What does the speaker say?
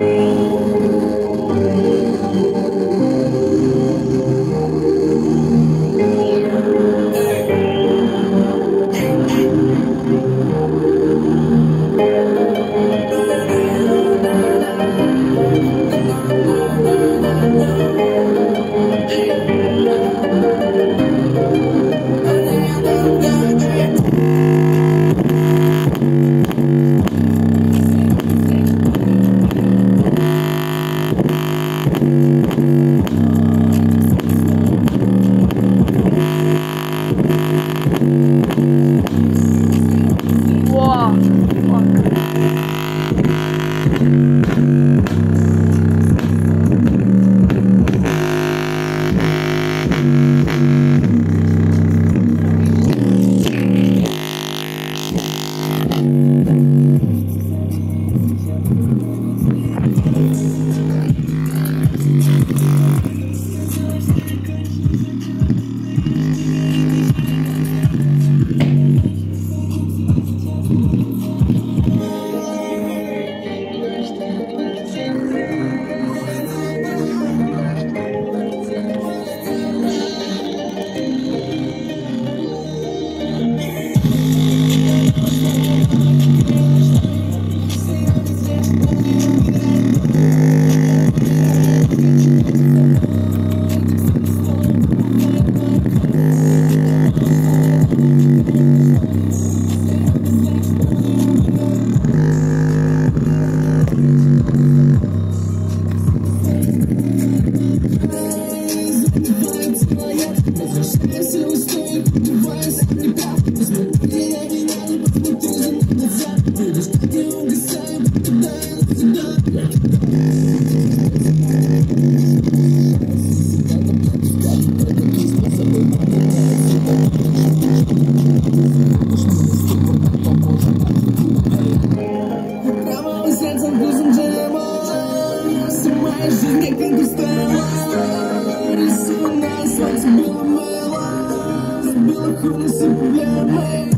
Wow. Prawo không dừng lại